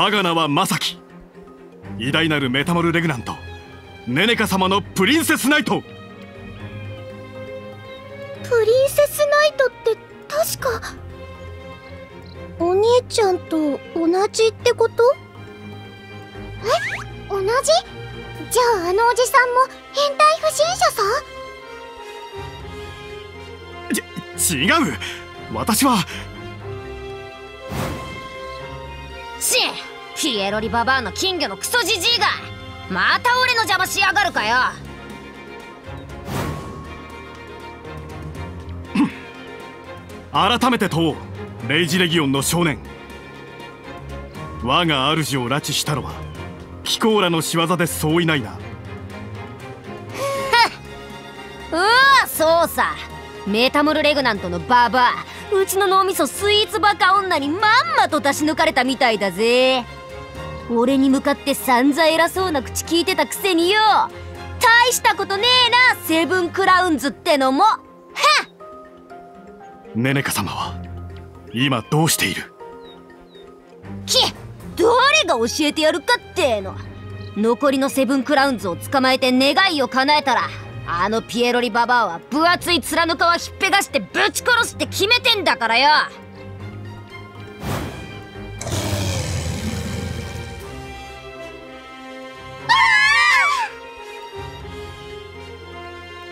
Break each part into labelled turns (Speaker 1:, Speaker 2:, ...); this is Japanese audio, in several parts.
Speaker 1: 我が名はマサキ偉大なるメタモルレグナントネネカ様のプリンセスナイト。
Speaker 2: プリンセスナイトって確かお兄ちゃんと同じってこと？え？同じ？じゃああのおじさんも変態不審者さ？
Speaker 1: ち違う。私は。
Speaker 3: しピエロリババアの金魚のクソじじいがまた俺の邪魔しやがるかよ。
Speaker 1: 改めて問おう。レイジレギオンの少年。我が主を拉致したのはキコーラの仕業でそういな。いな
Speaker 3: うわそうさ。メタモルレグナントのババア。うちの脳みそスイーツバカ女にまんまと出し抜かれたみたいだぜ俺に向かって散々偉そうな口聞いてたくせによ。大したことねえなセブンクラウンズってのも。は
Speaker 1: っネネカ様は今どうしている？
Speaker 3: き誰が教えてやるかっての。残りのセブンクラウンズを捕まえて願いを叶えたらあのピエロリババアは分厚い面の皮ひっぺがしてぶち殺すって決めてんだからよ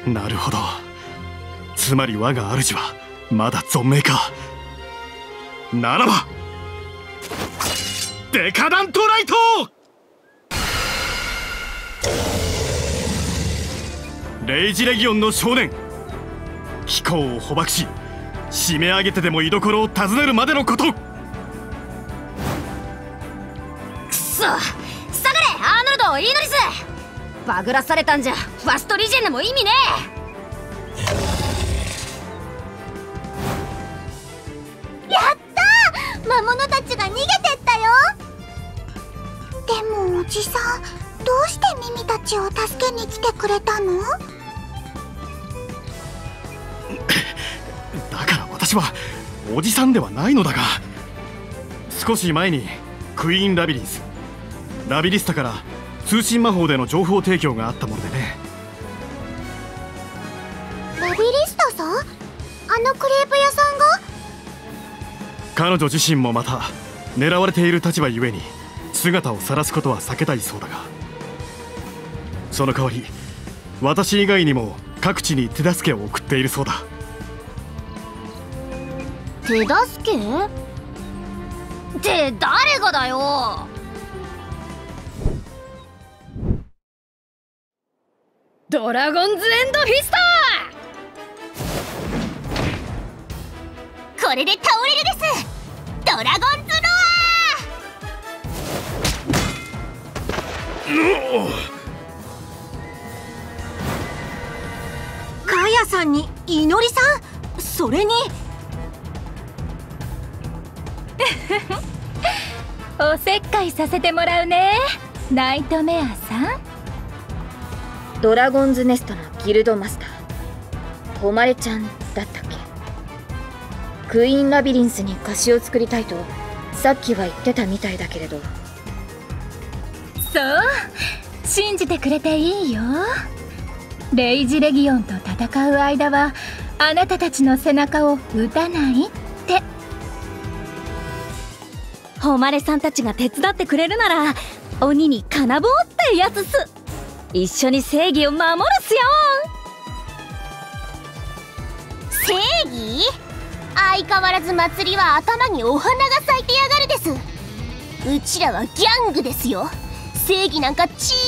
Speaker 1: なるほど。つまり我が主はまだ存命か。ならばデカダントライト!レイジレギオンの少年貴公を捕獲し締め上げてでも居所を訪ねるまでのこと。
Speaker 3: バグらされたんじゃ。ファストリジェンでも意味ね
Speaker 2: え。やった魔物たちが逃げてったよ。でもおじさんどうしてミミたちを助けに来てくれたの？
Speaker 1: だから私はおじさんではないのだが少し前にクイーンラビリンスラビリスタから通信魔法での情報提供があったものでね。
Speaker 2: ラビリスタさん？あのクレープ屋さんが？
Speaker 1: 彼女自身もまた狙われている立場ゆえに姿を晒すことは避けたいそうだが。その代わり私以外にも各地に手助けを送っているそうだ。
Speaker 3: 手助け？って誰がだよ？ドラゴンズエンドフィスト
Speaker 2: これで倒れるです！ドラゴンズロアカヤさんにいのりさん？それに！
Speaker 4: おせっかいさせてもらうね。ナイトメアさん
Speaker 5: ドラゴンズネストのギルドマスター。誉れちゃんだったっけ？クイーンラビリンスに貸しを作りたいとさっきは言ってたみたいだけれど。
Speaker 4: そう信じてくれていいよ。レイジレギオンと戦う間はあなたたちの背中を打たないって。
Speaker 6: 誉れさんたちが手伝ってくれるなら鬼に金棒ってやつっす一緒に正義を守るっすよ。
Speaker 2: 正義？相変わらず祭りは頭にお花が咲いてやがるです。うちらはギャングですよ。正義なんかちっ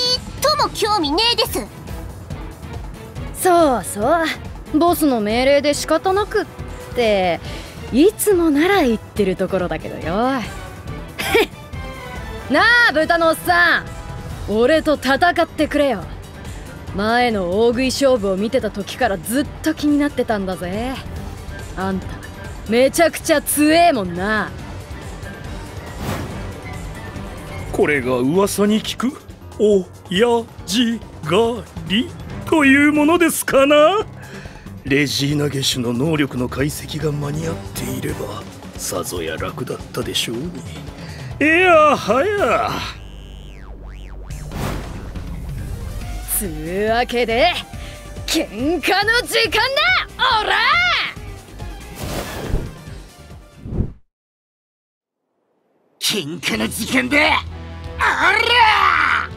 Speaker 2: とも興味ねえです。
Speaker 5: そうそう。ボスの命令で仕方なくっていつもなら言ってるところだけどよ。なあ豚のおっさん俺と戦ってくれよ。前の大食い勝負を見てた時からずっと気になってたんだぜ。あんためちゃくちゃ強えもんな。
Speaker 7: これが噂に聞く？おやじがりというものですかな？レジーナ下手の能力の解析が間に合っていればさぞや楽だったでしょうに。いやはや。
Speaker 5: つうわけで喧嘩の時間だオラ!
Speaker 8: 喧嘩の時間だあら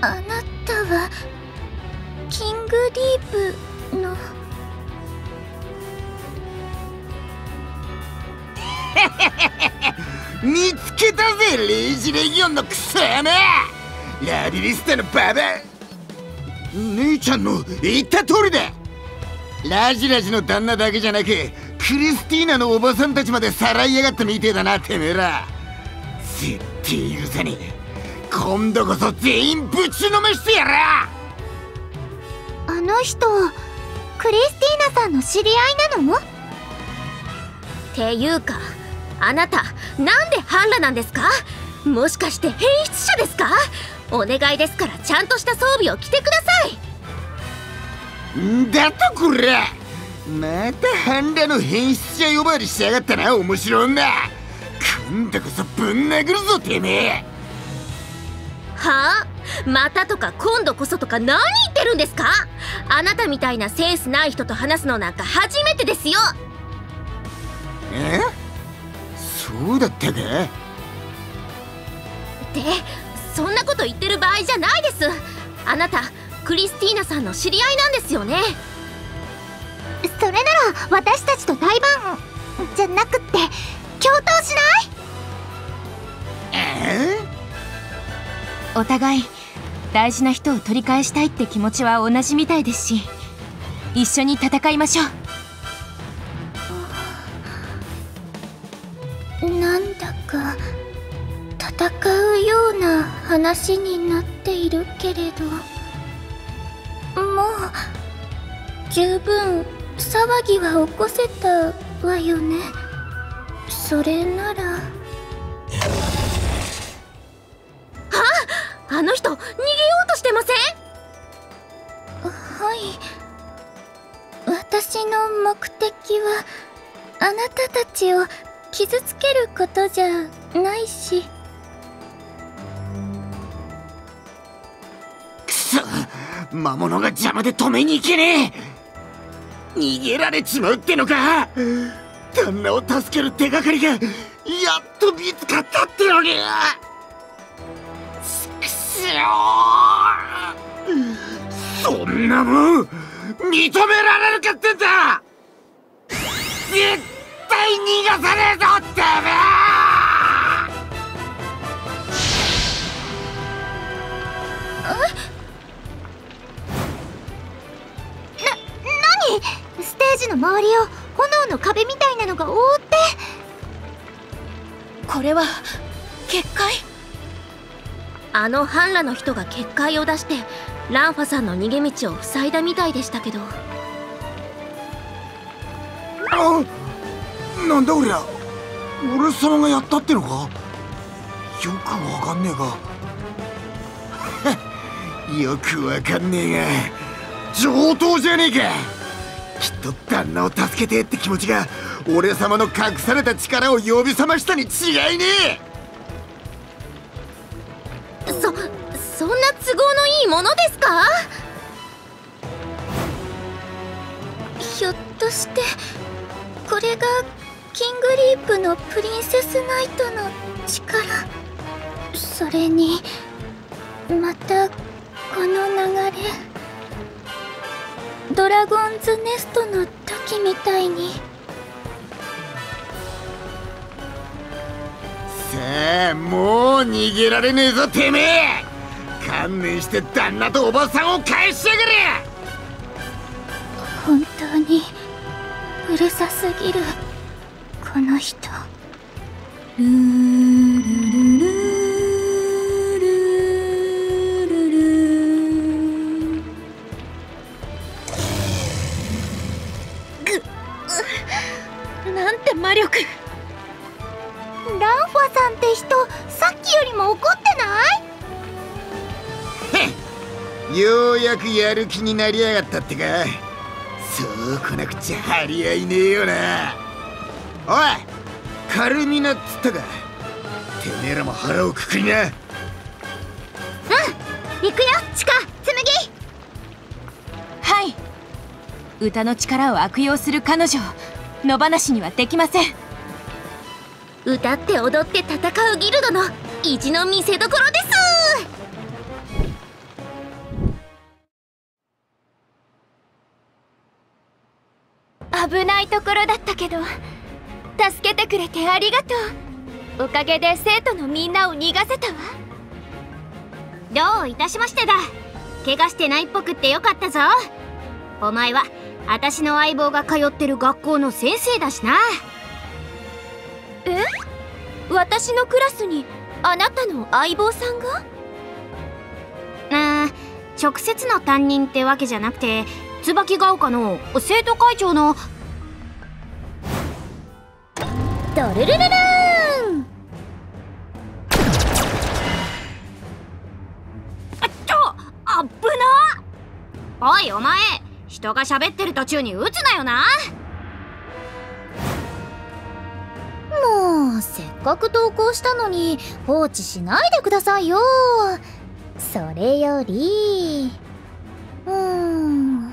Speaker 4: あなたはキングディープの
Speaker 8: 見つけたぜレイジレギオンのクソ山ラビリスタのババ姉ちゃんの言った通りだ。ラジラジの旦那だけじゃなくクリスティーナのおばさんたちまでさらいやがったみてえだなてめえら。絶対許さねえ。今度こそ全員ぶちのめしてやら
Speaker 4: あの人クリスティーナさんの知り合いなの？
Speaker 2: っていうかあなたなんで半裸なんですか？もしかして変質者ですか？お願いですからちゃんとした装備を着てください。
Speaker 8: んだとこら。また半裸の変質者呼ばわりしやがったな面白女。今度こそぶん殴るぞてめえ。
Speaker 2: はあ？またとか今度こそとか何言ってるんですか？あなたみたいなセンスない人と話すのなんか初めてですよ。
Speaker 8: え？そうだったか？
Speaker 2: でそんなこと言ってる場合じゃないです。あなたクリスティーナさんの知り合いなんですよね。
Speaker 4: それなら私たちと対バンじゃなくって共闘しない？
Speaker 8: え？
Speaker 9: お互い大事な人を取り返したいって気持ちは同じみたいですし一緒に戦いましょう
Speaker 4: なんだか戦うような話になっているけれどもう十分騒ぎは起こせたわよね。それなら。
Speaker 2: あの人逃げようとしてません？
Speaker 4: はい。私の目的はあなたたちを傷つけることじゃないし。
Speaker 8: くそ。魔物が邪魔で止めに行けねえ。逃げられちまうってのか。旦那を助ける手がかりがやっと見つかったってのに。くそ。そんなもん認められるかってんだ。逃がさねえぞってめ
Speaker 4: 何？ステージの周りを炎の壁みたいなのが覆って？
Speaker 9: これは結界？
Speaker 2: あの半裸の人が結界を出してランファさんの逃げ道を塞いだみたいでしたけど。
Speaker 8: あなんだこりゃ俺様がやったってのか？よくわかんねえが。よくわかんねえが。上等じゃねえか。きっと旦那を助けてって気持ちが俺様の隠された力を呼び覚ましたに違いねえ。
Speaker 2: そそんな都合のいいものですか？
Speaker 4: ひょっとしてこれがキングリープのプリンセスナイトの力。それにまたこの流れ。ドラゴンズネストの時みたいに。
Speaker 8: えさあもう逃げられねえぞてめえ。観念して旦那とおばさんを返しやがれ。
Speaker 4: 本当にうるさすぎるこの人。
Speaker 9: なんて魔力。
Speaker 4: ランファさんって人さっきよりも怒ってない？
Speaker 8: ようやくやる気になりやがったってか。そう来なくちゃ張り合いねえよなおいカルミナっつったか。てめえらも腹をくくりな。
Speaker 10: 行くよチカ紬。
Speaker 4: はい。歌の力を悪用する彼女野放しにはできません。
Speaker 10: 歌って踊って戦うギルドの意地の見せ所です。
Speaker 4: 危ないところだったけど助けてくれてありがとう。おかげで生徒のみんなを逃がせたわ。
Speaker 10: どういたしましてだ。怪我してないっぽくってよかったぞ。お前は私の相棒が通ってる学校の先生だしな。
Speaker 4: え？私のクラスにあなたの相棒さんが？
Speaker 10: うん直接の担任ってわけじゃなくて椿ヶ丘の生徒会長の
Speaker 11: ルルルルーン。
Speaker 10: あっとあっぶな。おいお前人が喋ってる途中に撃つなよな。
Speaker 11: もうせっかく投稿したのに放置しないでくださいよ。それより。うーん。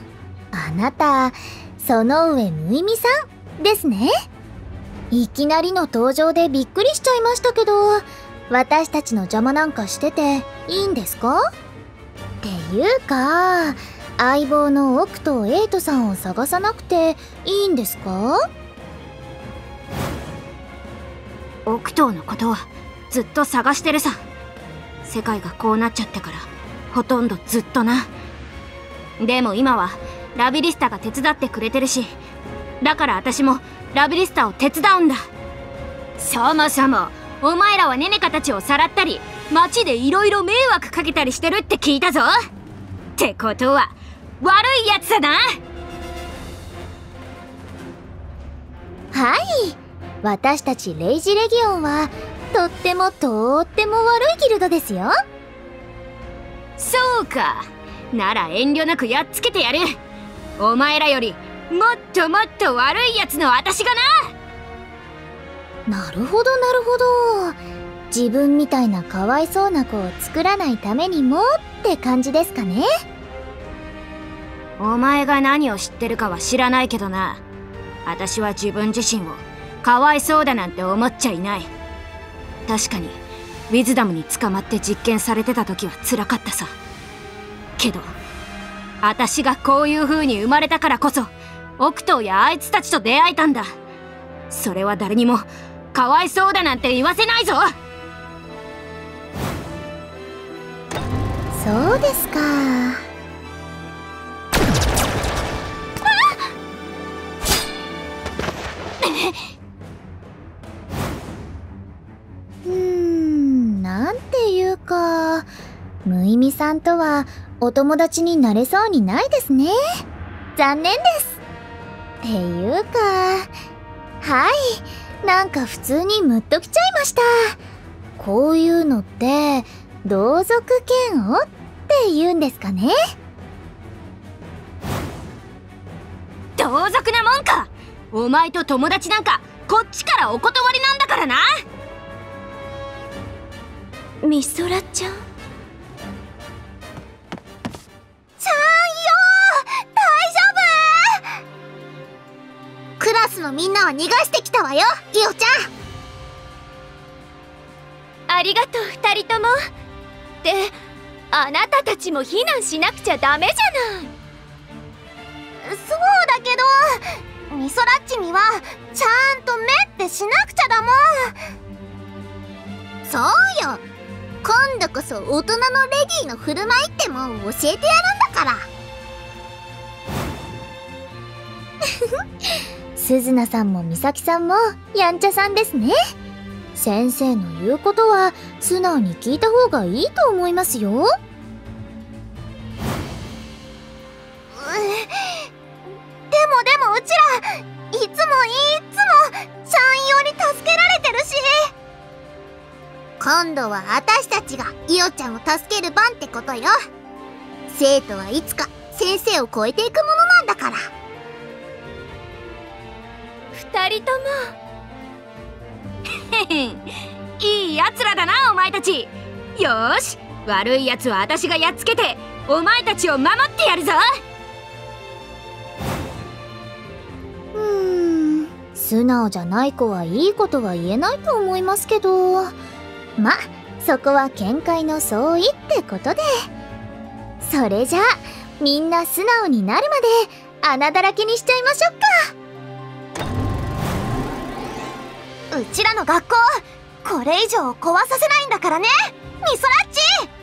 Speaker 11: あなたその上むいみさんですね？いきなりの登場でびっくりしちゃいましたけど私たちの邪魔なんかしてていいんですか？っていうか相棒の奥とエイトさんを探さなくていいんですか？
Speaker 10: 奥藤のことはずっと探してるさ。世界がこうなっちゃってからほとんどずっとな。でも今はラビリスタが手伝ってくれてるしだから私もラビリスタを手伝うんだ。そもそもお前らはネネカたちをさらったり街でいろいろ迷惑かけたりしてるって聞いたぞ。ってことは悪いやつだな。
Speaker 11: はい。私たちレイジレギオンはとってもとっても悪いギルドですよ。
Speaker 10: そうか。なら遠慮なくやっつけてやる。お前らよりもっともっと悪いやつの私が
Speaker 11: な。なるほどなるほど。自分みたいなかわいそうな子を作らないためにもって感じですかね。
Speaker 10: なお前が何を知ってるかは知らないけどな。私は自分自身をかわいそうだなんて思っちゃいない。確かにウィズダムに捕まって実験されてた時は辛かったさ。けど私がこういう風に生まれたからこそ奥藤やあいつたちと出会えたんだ。それは誰にもかわいそうだなんて言わせないぞ。
Speaker 11: そうですか。うんなんていうかむいみさんとはお友達になれそうにないですね。残念です。ていうか。はい。なんか普通にムッときちゃいました。こういうのって同族嫌悪って言うんですかね？
Speaker 10: 同族なもんか。お前と友達なんかこっちからお断りなんだからな。
Speaker 4: ミソラちゃん
Speaker 11: スのみんなは逃がしてきたわよイオちゃん。
Speaker 4: ありがとう二人とも。であなたたちも避難しなくちゃダメじゃない。
Speaker 10: そうだけどミソラッチにはちゃんと目ってしなくちゃだもん。
Speaker 11: そうよ。今度こそ大人のレディの振る舞いってもん教えてやるんだから鈴菜さんも美咲さんもやんちゃさんですね。先生の言うことは素直に聞いた方がいいと思いますよ。
Speaker 10: でもでもうちらいつもいつもちゃんより助けられてるし。
Speaker 11: 今度は私たちがイオちゃんを助ける番ってことよ。生徒はいつか先生を超えていくものなんだから。
Speaker 9: 二人とも。
Speaker 11: いいやつらだなお前たち。よーし悪いやつは私がやっつけてお前たちを守ってやるぞ。
Speaker 4: うーん素直じゃない子はいいことは言えないと思いますけど。まそこは見解の相違ってことで。それじゃあみんな素直になるまで穴だらけにしちゃいましょうか。うちらの学校。これ以上壊させないんだからね。ミソラッチ。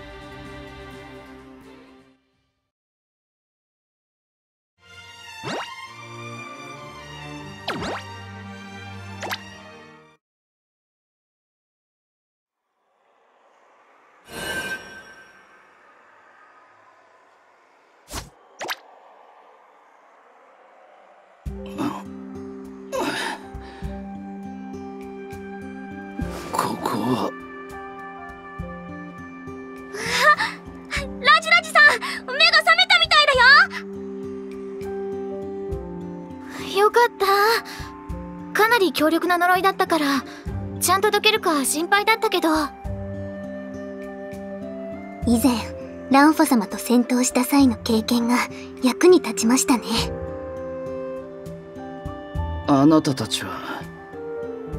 Speaker 4: 強力な呪いだったからちゃんと解けるか心配だったけど。以前ランフォ様と戦闘した際の経験が役に立ちましたね。
Speaker 12: あなたたちは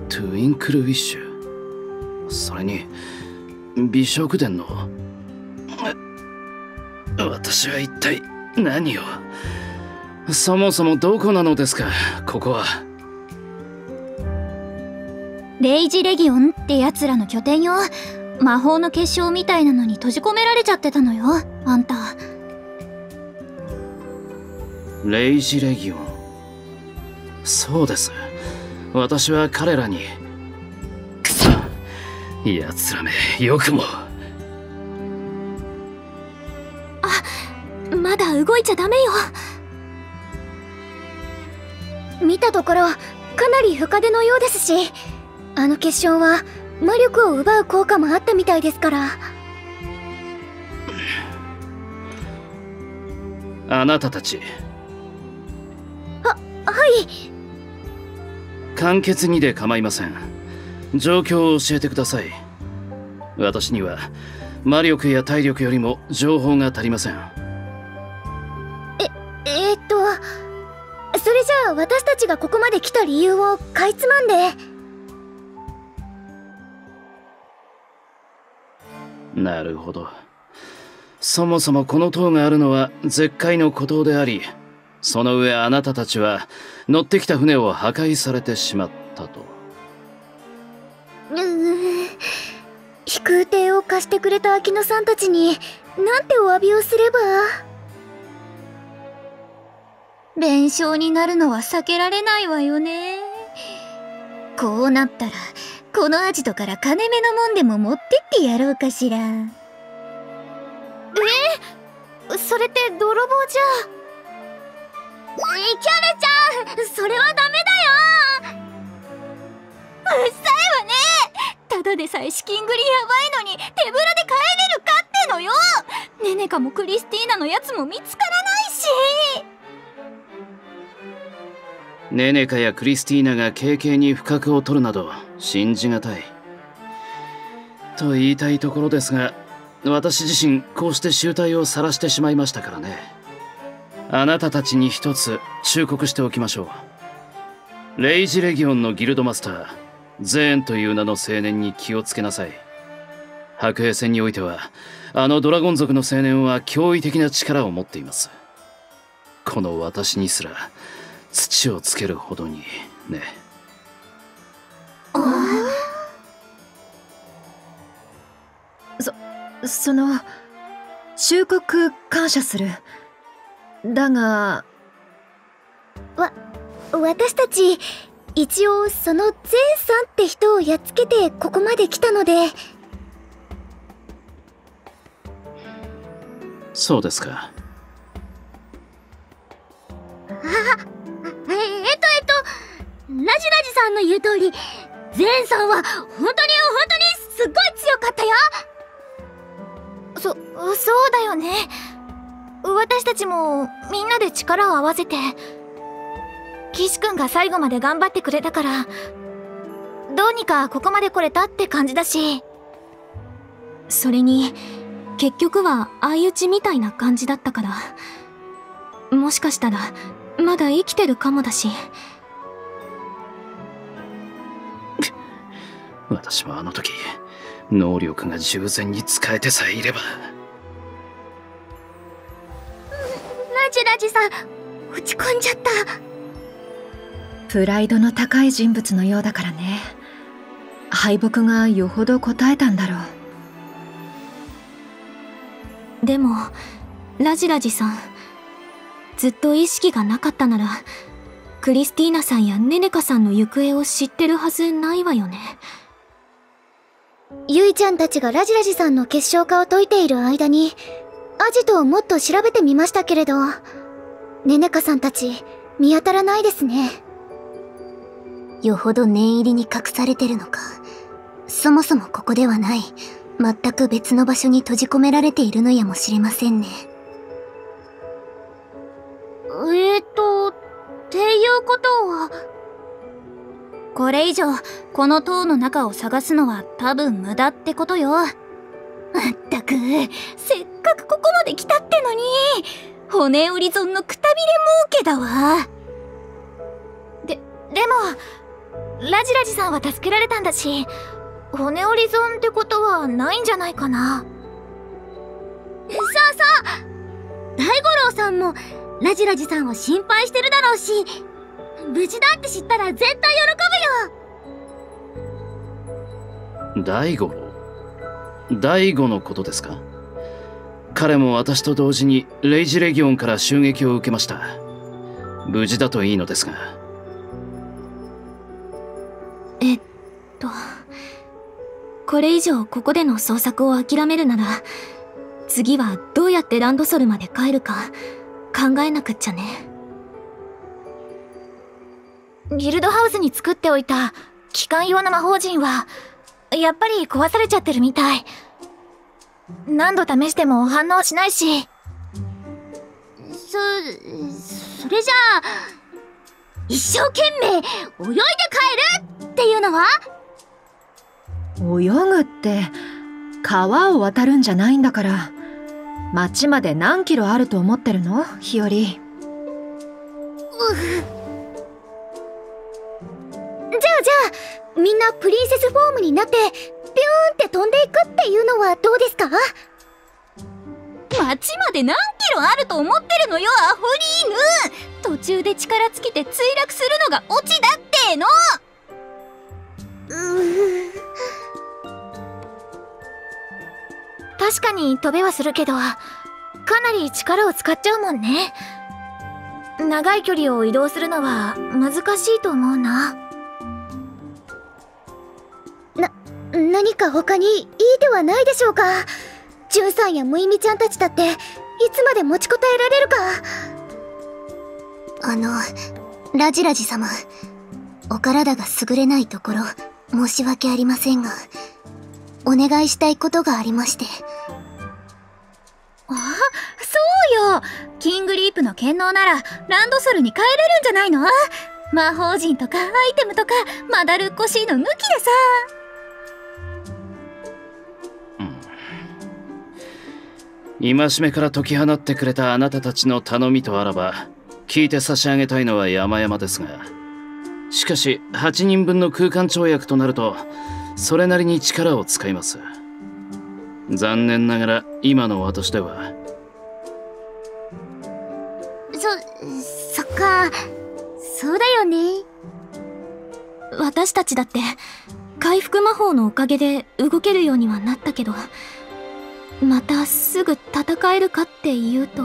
Speaker 12: トゥインクルウィッシュ。それに美食殿の私は一体何を？そもそもどこなのですか？ここは。
Speaker 4: レイジレギオンってやつらの拠点よ。魔法の結晶みたいなのに閉じ込められちゃってたのよ。あんた。
Speaker 12: レイジレギオン。そうです。私は彼らに。くそ奴らめよくも。
Speaker 4: まだ動いちゃダメよ。見たところかなり深手のようですしあの結晶は魔力を奪う効果もあったみたいですから。
Speaker 12: あなたたち。
Speaker 4: はい。
Speaker 12: 簡潔にで構いません。状況を教えてください。私には魔力や体力よりも情報が足りません。
Speaker 4: えー、っとそれじゃあ私たちがここまで来た理由をかいつまんで
Speaker 12: なるほど。そもそもこの塔があるのは絶海の孤島でありその上あなたたちは乗ってきた船を破壊されてしまったと。
Speaker 4: うー飛空艇を貸してくれた秋野さんたちになんてお詫びをすれば？連勝になるのは避けられないわよね。こうなったらこのアジトから金目のもんでも持ってってやろうかしら。えそれって泥棒じゃ。キャルちゃんそれはダメだよ。うっさいわね。ただでさえ資金繰りやばいのに手ぶらで帰れるかってのよ。ネネカもクリスティーナのやつも見つからないし。
Speaker 12: ネネカやクリスティーナが経験に不覚を取るなど信じがたい。と言いたいところですが私自身こうして集体を晒してしまいましたからね。あなたたちに一つ忠告しておきましょう。レイジレギオンのギルドマスターゼーンという名の青年に気をつけなさい。白兵戦においてはあのドラゴン族の青年は驚異的な力を持っています。この私にすら土をつけるほどにね。
Speaker 5: その忠告感謝する。だが
Speaker 4: 私たち一応そのゼンさんって人をやっつけてここまで来たので。
Speaker 12: そうですか。
Speaker 4: ええっとえっとラジラジさんの言う通りゼンさんは本当に本当にすっごい強かったよ。そそうだよね。私たちもみんなで力を合わせて
Speaker 13: 岸君が最後まで頑張ってくれたからどうにかここまで来れたって感じだし
Speaker 4: それに結局は相打ちみたいな感じだったからもしかしたらまだ生きてるかもだし。
Speaker 12: 私はあの時能力が従前に使えてさえいれば。
Speaker 13: ラジラジさん落ち込んじゃった。
Speaker 14: プライドの高い人物のようだからね。敗北がよほど答えたんだろ
Speaker 4: う。でもラジラジさんずっと意識がなかったならクリスティーナさんやネネカさんの行方を知ってるはずないわよね
Speaker 15: ゆいちゃんたちがラジラジさんの結晶化を解いている間にアジトをもっと調べてみましたけれどネネカさんたち見当たらないですね。よほど念入りに隠されてるのかそもそもここではない全く別の場所に閉じ込められているのやもしれませんね。
Speaker 13: えーとっていうことは
Speaker 4: これ以上この塔の中を探すのは多分無駄ってことよ。まったくせっかくここまで来たってのに。骨売り損のくたびれ儲けだわ。
Speaker 13: ででもラジラジさんは助けられたんだし骨折り損ってことはないんじゃないかな。
Speaker 2: そうそう。大五郎さんもラジラジさんを心配してるだろうし無事だって知ったら絶対喜
Speaker 12: ぶよ。大五郎大悟のことですか？彼も私と同時にレイジレギオンから襲撃を受けました。無事だといいのですが。
Speaker 4: えっとこれ以上ここでの捜索を諦めるなら次はどうやってランドソルまで帰るか考えなくっちゃね
Speaker 13: ギルドハウスに作っておいた機関用の魔法陣はやっぱり壊されちゃってるみたい。何度試しても反応しないし。
Speaker 2: そそれじゃあ一生懸命泳いで帰るっていうのは？
Speaker 14: 泳ぐって川を渡るんじゃないんだから。町まで何キロあると思ってるの？日和じゃ
Speaker 15: あじゃあみんなプリンセスフォームになってピューンって飛んでいくっていうのはどうですか？
Speaker 4: 町まで何キロあると思ってるのよアホリーヌ。途中で力尽きて墜落するのがオチだっての。
Speaker 13: 確かに飛べはするけどかなり力を使っちゃうもんね。長い距離を移動するのは難しいと思うな
Speaker 15: な何か他にいい手はないでしょうか。ジュンさんやムイミちゃんたちだっていつまで持ちこたえられるか。あのラジラジ様お体が優れないところ申し訳ありませんがお願いしたいことがありまして。
Speaker 4: あそうよ。キングリープの権能ならランドソルに帰れるんじゃないの？魔法陣とかアイテムとかまだるっこしいの抜きでさ
Speaker 12: 戒めから解き放ってくれたあなたたちの頼みとあらば聞いて差し上げたいのは山々ですが。しかし8人分の空間跳躍となるとそれなりに力を使います。残念ながら今の私では。
Speaker 15: そそっか。そうだよね。
Speaker 4: 私たちだって回復魔法のおかげで動けるようにはなったけど。またすぐ戦えるかっていうと。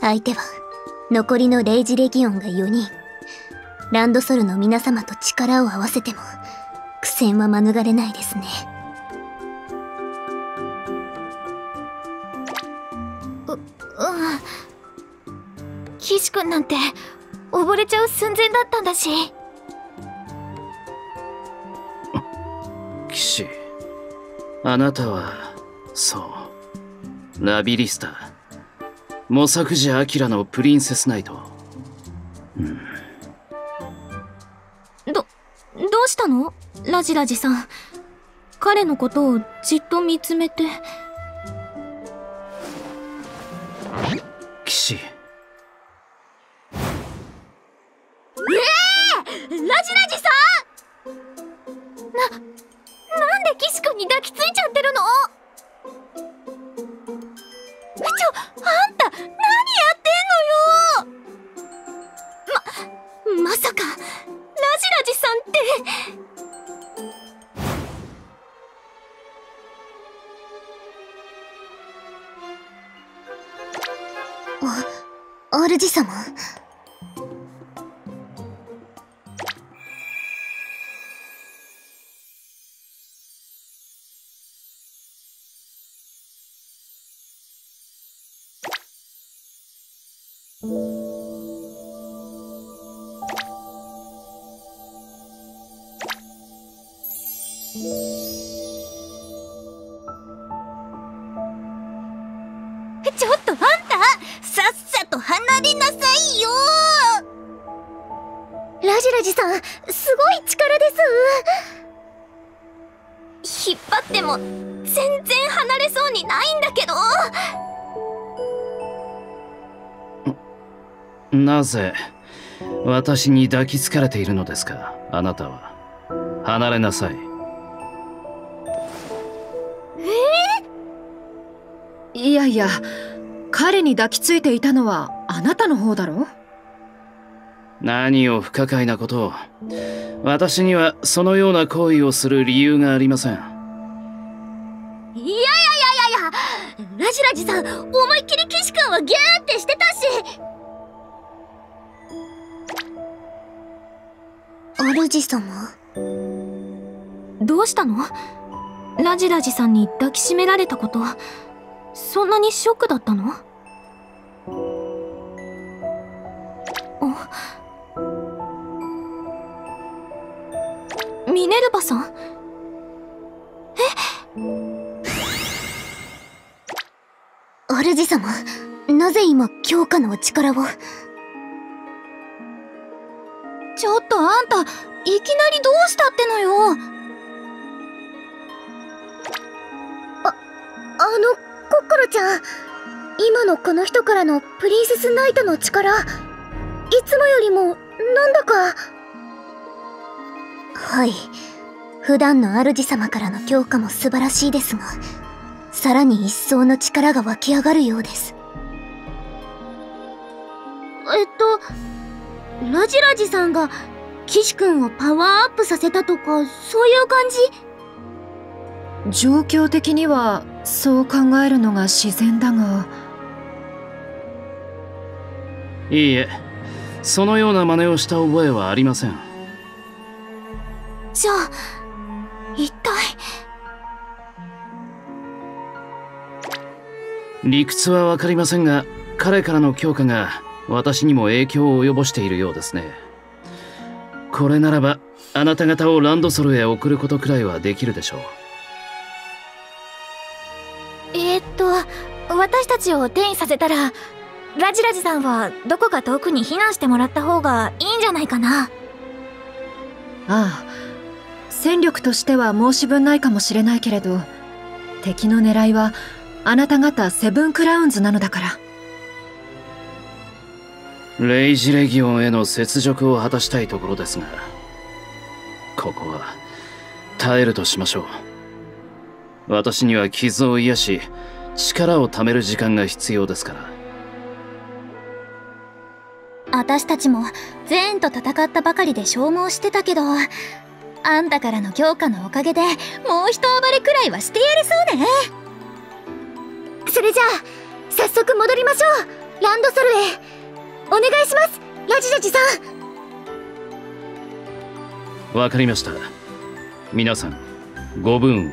Speaker 15: 相手は残りのレイジレギオンが4人。ランドソルの皆様と力を合わせても苦戦は免れないですね。
Speaker 13: ううん岸君なんて溺れちゃう寸前だったんだし。
Speaker 12: 騎士あなたはそうラビリスタ模索寺明のプリンセスナイト、うん、
Speaker 2: どどうしたの？ラジラジさん。彼のことをじっと見つめて。
Speaker 12: 騎士
Speaker 2: で岸君に抱きついちゃってるの。ちょ、あんた、何やってんのよ。ま、まさか、ラジラジさんって。
Speaker 4: あ、主様？
Speaker 2: ちょっとあんた。さっさと離れなさいよ。
Speaker 4: ラジラジさんすごい力
Speaker 2: です。引っ張っても全然離れそうにないんだけど。
Speaker 12: なぜ私に抱きつかれているのですかあなたは。離れなさい。
Speaker 14: やいや彼に抱きついていたのはあなたの方だろ？
Speaker 12: 何を不可解なことを。私にはそのような行為をする理由がありません。いやいや
Speaker 2: いやいや。いやラジラジさん思いっきり岸君はギャーってしてたし。
Speaker 4: 主様？
Speaker 2: どうしたの？ラジラジさんに抱きしめられたことそんなにショックだったの？ミネルヴァさん？
Speaker 4: え？主様なぜ今強化のお力を？
Speaker 2: ちょっとあんたいきなりどうしたってのよ。
Speaker 4: ああのコッコロちゃん。今のこの人からのプリンセスナイトの力いつもよりもなんだか。はい。普段の主様からの強化も素晴らしいですがさらに一層の力が湧き上がるようです。
Speaker 2: えっとラジラジさんが岸君をパワーアップさせたとかそういう感
Speaker 14: じ？状況的にはそう考えるのが自然だが。
Speaker 12: いいえ。そのような真似をした覚えはありません。
Speaker 2: じゃあ一体？
Speaker 12: 理屈は分かりませんが彼からの強化が私にも影響を及ぼしているようですね。これならばあなた方をランドソルへ送ることくらいはできるでしょう
Speaker 9: 私たちを転移させたらラジラジさんはどこか遠くに避難してもらった方がいいんじゃないかな。
Speaker 14: ああ戦力としては申し分ないかもしれないけれど敵の狙いはあなた方セブンクラウンズなのだから。
Speaker 12: レイジレギオンへの雪辱を果たしたいところですがここは耐えるとしましょう。私には傷を癒し力を貯める時間が必要ですから。
Speaker 2: 私たちもゼーンと戦ったばかりで消耗してたけどあんたからの強化のおかげでもう一暴れくらいはしてやれそうね。
Speaker 4: それじゃあ早速戻りましょう。ランドソルへ。お願いしますラジラジさ
Speaker 12: ん。わかりました。皆さんご分を